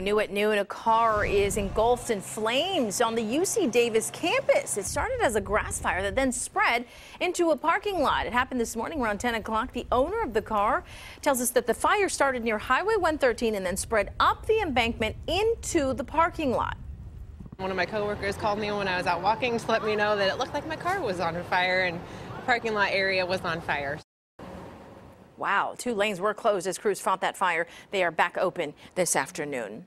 New at noon, a car is engulfed in flames on the UC Davis campus. It started as a grass fire that then spread into a parking lot. It happened this morning around 10 o'clock. The owner of the car tells us that the fire started near Highway 113 and then spread up the embankment into the parking lot. One of my coworkers called me when I was out walking to let me know that it looked like my car was on fire and the parking lot area was on fire. Wow, two lanes were closed as crews fought that fire. They are back open this afternoon.